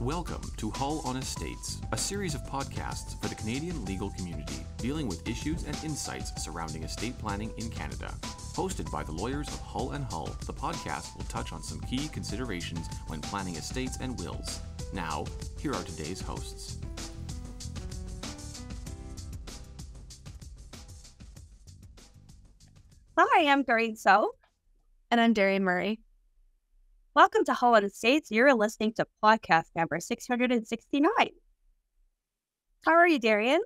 Welcome to Hull on Estates, a series of podcasts for the Canadian legal community dealing with issues and insights surrounding estate planning in Canada. Hosted by the lawyers of Hull and Hull, the podcast will touch on some key considerations when planning estates and wills. Now, here are today's hosts. Hi, I'm Doreen So. And I'm Darien Murray. Welcome to Hull on Estates. You're listening to podcast number 669. How are you, Darien?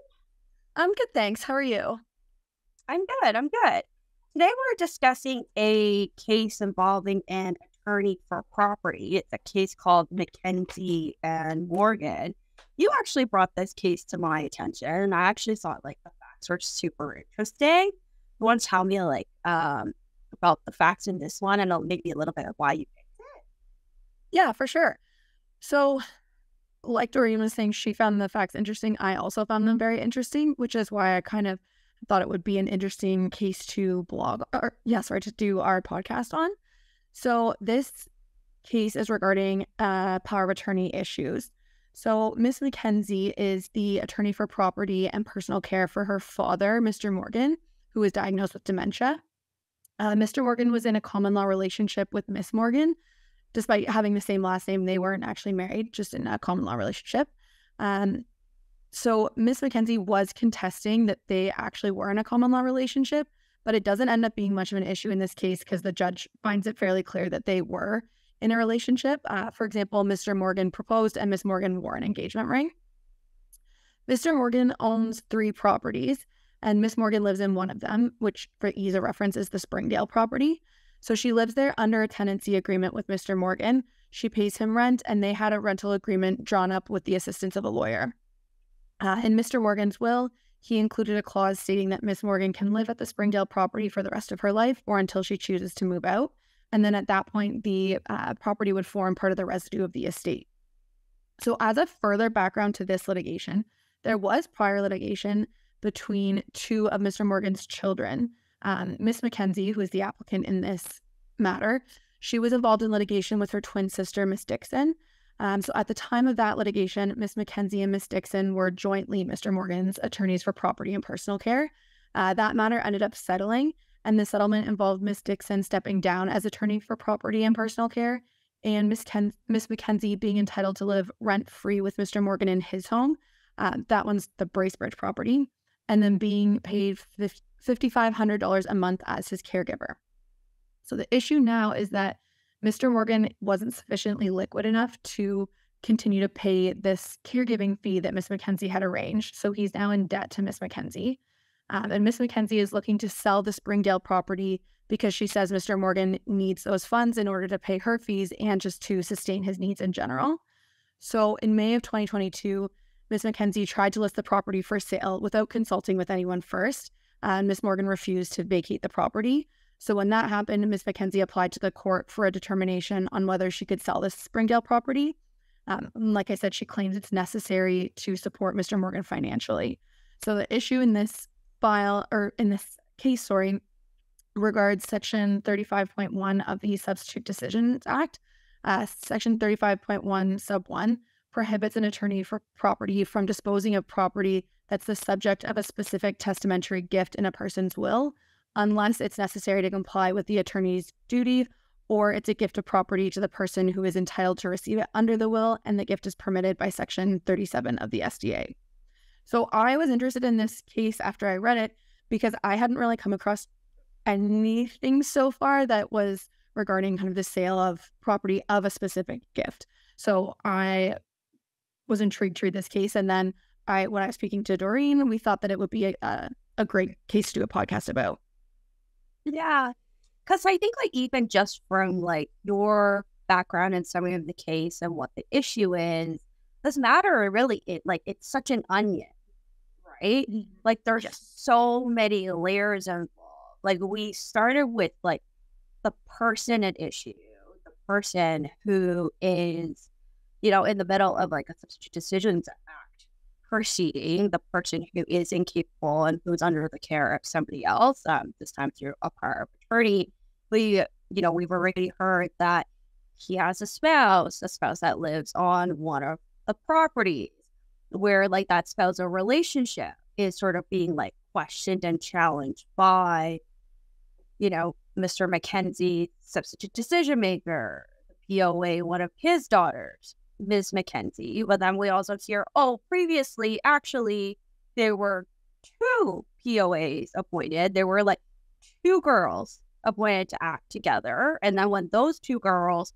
I'm good, thanks. How are you? I'm good. I'm good. Today we're discussing a case involving an attorney for property. It's a case called McKenzie and Morgan. You actually brought this case to my attention, and I actually thought like the facts were super interesting. You want to tell me like um, about the facts in this one, and maybe a little bit of why you picked. Yeah, for sure. So, like Doreen was saying, she found the facts interesting. I also found them very interesting, which is why I kind of thought it would be an interesting case to blog or yeah, sorry, to do our podcast on. So this case is regarding uh, power of attorney issues. So Miss McKenzie is the attorney for property and personal care for her father, Mr. Morgan, who was diagnosed with dementia. Uh, Mr. Morgan was in a common law relationship with Miss Morgan. Despite having the same last name, they weren't actually married, just in a common law relationship. Um, so Miss McKenzie was contesting that they actually were in a common law relationship, but it doesn't end up being much of an issue in this case because the judge finds it fairly clear that they were in a relationship. Uh, for example, Mr. Morgan proposed and Miss Morgan wore an engagement ring. Mr. Morgan owns three properties and Miss Morgan lives in one of them, which for ease of reference is the Springdale property. So she lives there under a tenancy agreement with Mr. Morgan. She pays him rent, and they had a rental agreement drawn up with the assistance of a lawyer. Uh, in Mr. Morgan's will, he included a clause stating that Miss Morgan can live at the Springdale property for the rest of her life or until she chooses to move out. And then at that point, the uh, property would form part of the residue of the estate. So, as a further background to this litigation, there was prior litigation between two of Mr. Morgan's children. Um, Miss McKenzie, who is the applicant in this matter, she was involved in litigation with her twin sister, Miss Dixon. Um, so at the time of that litigation, Miss McKenzie and Miss Dixon were jointly Mr. Morgan's attorneys for property and personal care. Uh, that matter ended up settling, and the settlement involved Miss Dixon stepping down as attorney for property and personal care, and Miss Ken- Miss McKenzie being entitled to live rent free with Mr. Morgan in his home. Uh, that one's the Bracebridge property and then being paid $5,500 a month as his caregiver. So the issue now is that Mr. Morgan wasn't sufficiently liquid enough to continue to pay this caregiving fee that Miss McKenzie had arranged. So he's now in debt to Miss McKenzie. Um, and Miss McKenzie is looking to sell the Springdale property because she says Mr. Morgan needs those funds in order to pay her fees and just to sustain his needs in general. So in May of 2022, Miss McKenzie tried to list the property for sale without consulting with anyone first, and Miss Morgan refused to vacate the property. So when that happened, Miss McKenzie applied to the court for a determination on whether she could sell this Springdale property. Um, like I said, she claims it's necessary to support Mr. Morgan financially. So the issue in this file or in this case, sorry, regards Section 35.1 of the Substitute Decisions Act. Uh, Section 35.1 sub 1 prohibits an attorney for property from disposing of property that's the subject of a specific testamentary gift in a person's will, unless it's necessary to comply with the attorney's duty or it's a gift of property to the person who is entitled to receive it under the will, and the gift is permitted by Section 37 of the SDA. So I was interested in this case after I read it because I hadn't really come across anything so far that was regarding kind of the sale of property of a specific gift. So I was intrigued to read this case. And then I, when I was speaking to Doreen, we thought that it would be a, a, a great case to do a podcast about. Yeah. Cause I think like even just from like your background and summary of the case and what the issue is, this matter really it like it's such an onion, right? Mm-hmm. Like there's yes. so many layers involved. Like we started with like the person at issue, the person who is you know, in the middle of like a substitute decisions act proceeding, the person who is incapable and who's under the care of somebody else, um, this time through a power of attorney, we, you know, we've already heard that he has a spouse, a spouse that lives on one of the properties, where like that spousal relationship is sort of being like questioned and challenged by, you know, Mr. McKenzie, substitute decision maker, POA, one of his daughters, Ms. McKenzie. But then we also hear, oh, previously, actually, there were two POAs appointed. There were like two girls appointed to act together. And then when those two girls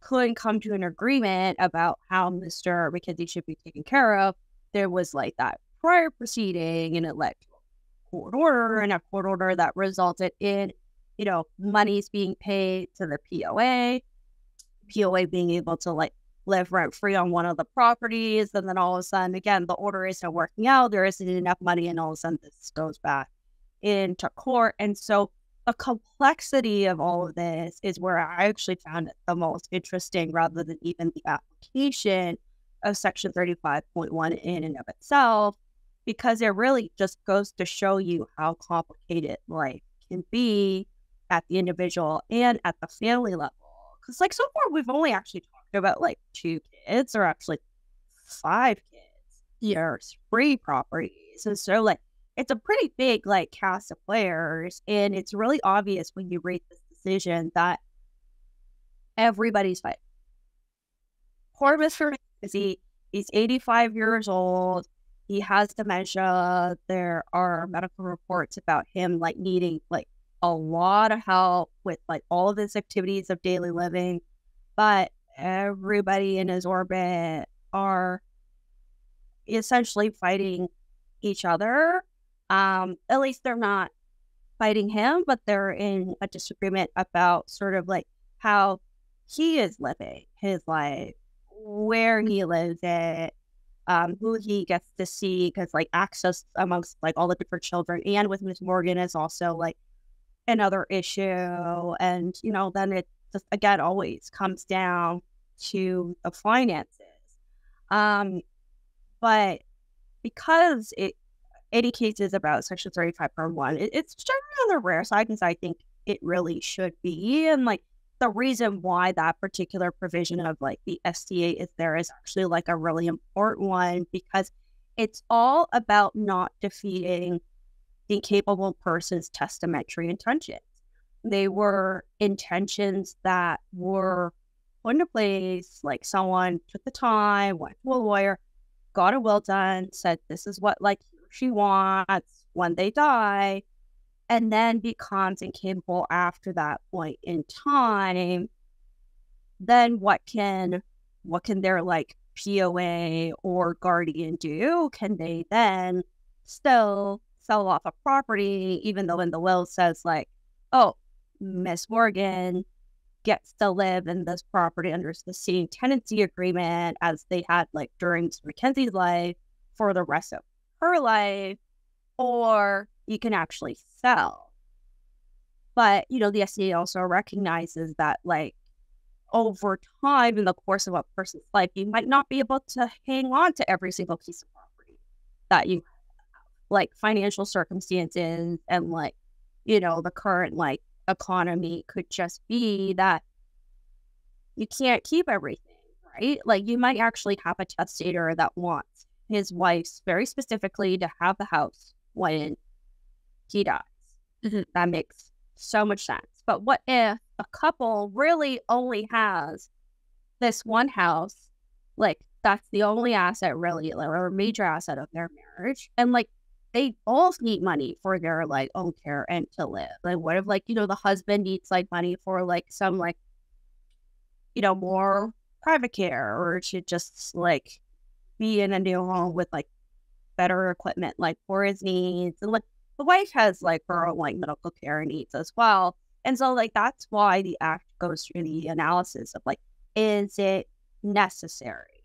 couldn't come to an agreement about how Mr. McKenzie should be taken care of, there was like that prior proceeding and it led to a court order and a court order that resulted in, you know, monies being paid to the POA, POA being able to like live rent free on one of the properties. And then all of a sudden, again, the order isn't working out. There isn't enough money. And all of a sudden, this goes back into court. And so the complexity of all of this is where I actually found it the most interesting rather than even the application of Section 35.1 in and of itself, because it really just goes to show you how complicated life can be at the individual and at the family level. Because, like, so far, we've only actually talked about like two kids or actually five kids. There's three properties. And so, like, it's a pretty big like cast of players, and it's really obvious when you read this decision that everybody's fighting. Poor Mr. He, he's 85 years old. He has dementia. There are medical reports about him like needing like a lot of help with like all of his activities of daily living. But everybody in his orbit are essentially fighting each other um, at least they're not fighting him, but they're in a disagreement about sort of like how he is living his life, where he lives it, um, who he gets to see, because like access amongst like all the different children and with Miss Morgan is also like another issue. And, you know, then it just again always comes down to the finances. Um, but because it any cases about Section 35.1, it, it's generally on the rare side because I think it really should be. And like the reason why that particular provision of like the SDA is there is actually like a really important one because it's all about not defeating the capable person's testamentary intentions. They were intentions that were put into place, like someone took the time, went to a lawyer, got a will done, said this is what like she wants when they die, and then becomes incapable after that point in time, then what can what can their like POA or guardian do? Can they then still sell off a property, even though in the will says like, oh, Miss Morgan gets to live in this property under the same tenancy agreement as they had like during McKenzie's life for the rest of her life, or you can actually sell. But, you know, the SDA also recognizes that, like, over time in the course of a person's life, you might not be able to hang on to every single piece of property that you like financial circumstances and like, you know, the current like economy could just be that you can't keep everything, right? Like you might actually have a testator that wants his wife very specifically to have the house when he dies. Mm-hmm. That makes so much sense. But what if a couple really only has this one house? Like, that's the only asset, really, or major asset of their marriage. And like, they both need money for their like own care and to live. Like, what if, like, you know, the husband needs like money for like some like, you know, more private care or to just like be in a new home with like better equipment, like for his needs. And like the wife has like her own like medical care needs as well. And so like that's why the act goes through the analysis of like, is it necessary?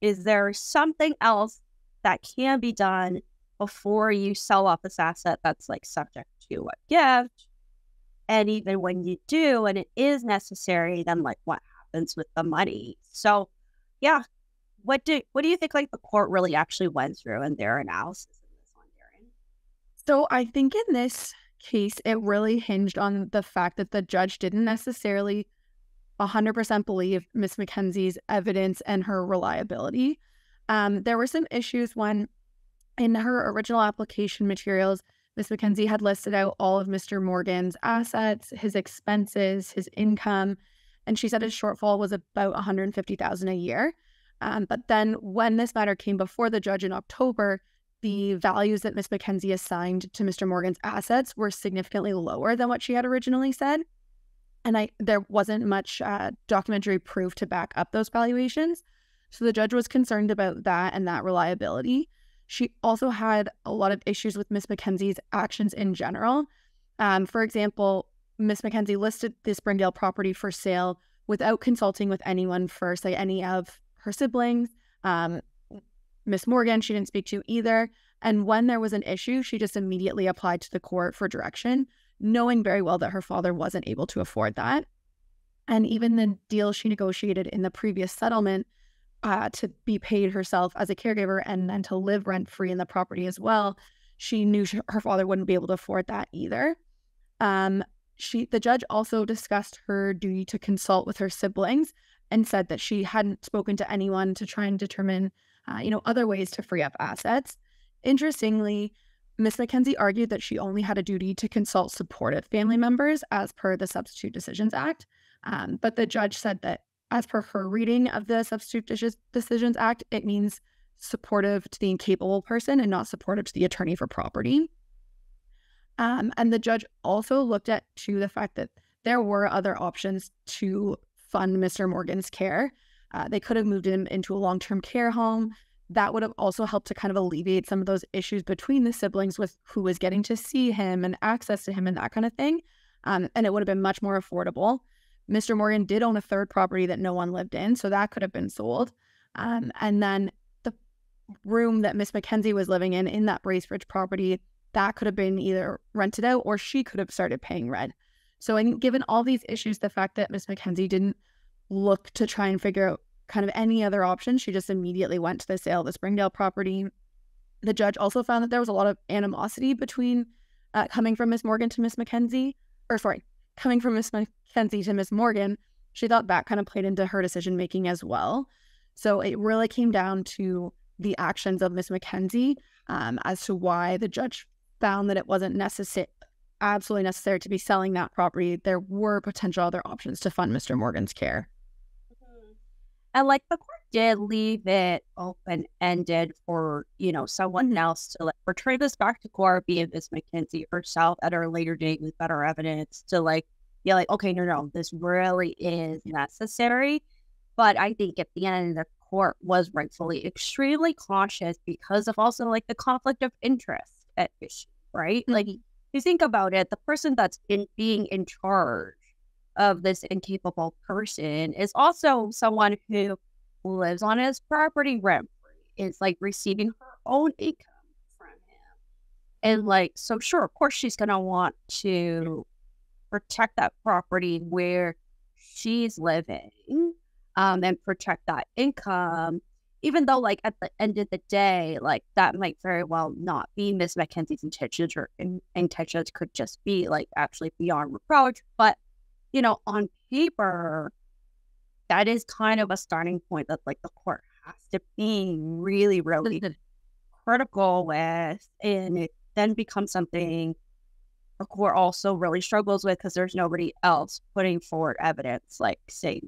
Is there something else that can be done before you sell off this asset that's like subject to a gift? And even when you do and it is necessary, then like what happens with the money? So yeah, what do what do you think like the court really actually went through in their analysis of this one, Darren? So I think in this case it really hinged on the fact that the judge didn't necessarily 100% believe Miss McKenzie's evidence and her reliability. Um, there were some issues when, in her original application materials, Miss McKenzie had listed out all of Mr. Morgan's assets, his expenses, his income, and she said his shortfall was about 150,000 a year. Um, but then when this matter came before the judge in October, the values that Miss McKenzie assigned to Mr. Morgan's assets were significantly lower than what she had originally said. And I there wasn't much uh, documentary proof to back up those valuations. So the judge was concerned about that and that reliability. She also had a lot of issues with Miss McKenzie's actions in general. Um, for example, Miss McKenzie listed the Springdale property for sale without consulting with anyone first, like any of her siblings. Um, Miss Morgan, she didn't speak to either. And when there was an issue, she just immediately applied to the court for direction, knowing very well that her father wasn't able to afford that. And even the deal she negotiated in the previous settlement uh, to be paid herself as a caregiver and then to live rent free in the property as well, she knew she, her father wouldn't be able to afford that either. Um, she, the judge also discussed her duty to consult with her siblings and said that she hadn't spoken to anyone to try and determine, uh, you know, other ways to free up assets. Interestingly, Miss McKenzie argued that she only had a duty to consult supportive family members as per the Substitute Decisions Act. Um, but the judge said that as per her reading of the Substitute Decisions Act, it means supportive to the incapable person and not supportive to the attorney for property. Um, and the judge also looked at to the fact that there were other options to fund Mr. Morgan's care. Uh, they could have moved him into a long-term care home. That would have also helped to kind of alleviate some of those issues between the siblings with who was getting to see him and access to him and that kind of thing. Um, and it would have been much more affordable. Mr. Morgan did own a third property that no one lived in, so that could have been sold. Um, and then the room that Miss McKenzie was living in, in that Bracebridge property, that could have been either rented out or she could have started paying rent. So, and given all these issues, the fact that Miss McKenzie didn't look to try and figure out kind of any other options, she just immediately went to the sale of the Springdale property. The judge also found that there was a lot of animosity between uh, coming from Miss Morgan to Miss McKenzie, or sorry, coming from Miss McKenzie to Miss Morgan, she thought that kind of played into her decision making as well. So it really came down to the actions of Miss McKenzie um, as to why the judge found that it wasn't necessary, absolutely necessary to be selling that property. There were potential other options to fund Mr. Morgan's care. Mm-hmm. And like the court did leave it open ended for, you know, someone else to like return this back to court, be it Miss McKenzie herself at a later date with better evidence to like be like, okay, no, no, this really is necessary. But I think at the end, the court was rightfully extremely cautious because of also like the conflict of interest at issue, right? Mm-hmm. Like you think about it, the person that's in being in charge of this incapable person is also someone who lives on his property rent free, is like receiving her own income from him. And like, so sure, of course, she's going to want to protect that property where she's living um, and protect that income. Even though, like, at the end of the day, like, that might very well not be Miss McKenzie's intentions or in- intentions could just be, like, actually beyond reproach. But, you know, on paper, that is kind of a starting point that like the court has to be really, really critical with. And it then becomes something the court also really struggles with because there's nobody else putting forward evidence, like say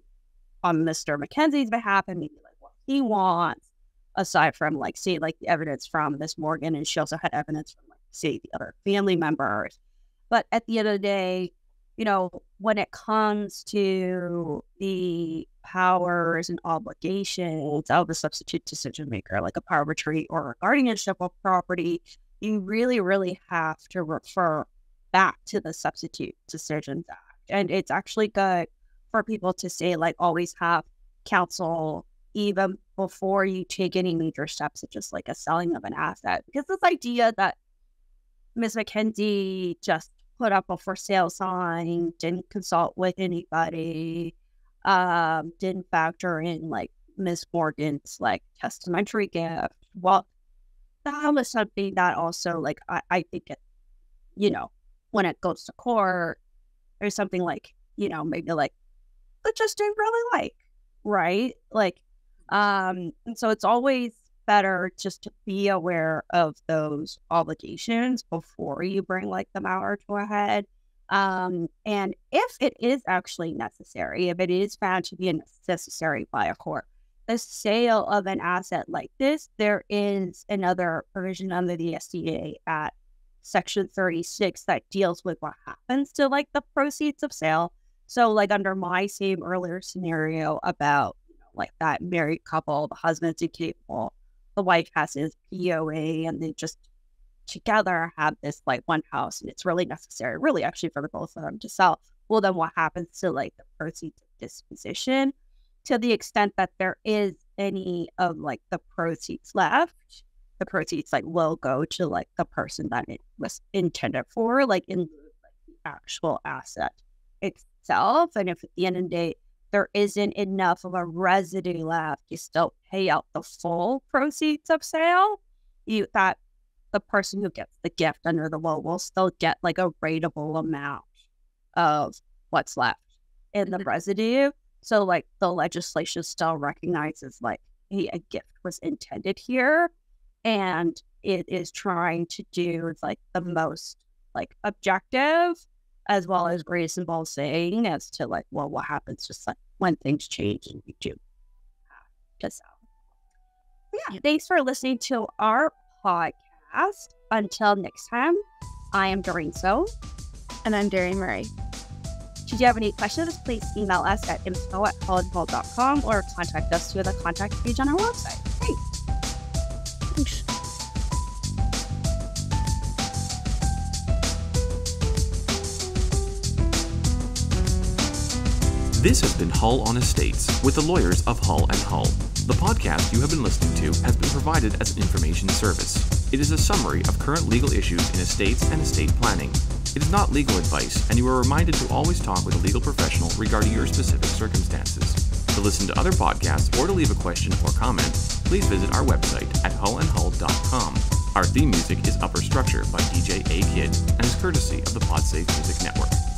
on Mr. McKenzie's behalf and maybe like what he wants, aside from like say like the evidence from Miss Morgan, and she also had evidence from like say the other family members. But at the end of the day, you know, when it comes to the powers and obligations of the substitute decision maker, like a power attorney or a guardianship of property, you really, really have to refer back to the Substitute Decisions Act. And it's actually good for people to say, like, always have counsel even before you take any major steps, such as like a selling of an asset. Because this idea that Ms. McKenzie just put up a for sale sign, didn't consult with anybody, um, didn't factor in like Miss Morgan's like testamentary gift. Well, that was something that also like I, I think it, you know, when it goes to court, there's something like, you know, maybe like that just didn't really like, right? Like, um, and so it's always better just to be aware of those obligations before you bring like the matter to a head. Um, and if it is actually necessary, if it is found to be necessary by a court, the sale of an asset like this, there is another provision under the SDA at Section 36 that deals with what happens to like the proceeds of sale. So, like under my same earlier scenario about like that married couple, the husband's incapable, the wife has his POA, and they just together have this like one house, and it's really necessary, really actually for the both of them to sell. Well, then what happens to like the proceeds of disposition? to the extent that there is any of like the proceeds left, the proceeds like will go to like the person that it was intended for, like in like, the actual asset itself. And if at the end of the day there isn't enough of a residue left, you still pay out the full proceeds of sale. You that the person who gets the gift under the will will still get like a rateable amount of what's left in the mm-hmm. residue. So like the legislation still recognizes like hey, a gift was intended here and it is trying to do like the most like objective as well mm-hmm. as ball saying as to like well what happens just like when things change and you do to sell. Yeah, thanks for listening to our podcast. Until next time, I am Doreen So. And I'm Darien Murray. Should you have any questions, please email us at info at hullandhull.com or contact us through the contact page on our website. This has been Hull on Estates with the lawyers of Hull and Hull. The podcast you have been listening to has been provided as an information service. It is a summary of current legal issues in estates and estate planning. It is not legal advice, and you are reminded to always talk with a legal professional regarding your specific circumstances. To listen to other podcasts or to leave a question or comment, please visit our website at hullandhull.com. Our theme music is Upper Structure by DJ A Kid and is courtesy of the PodSafe Music Network.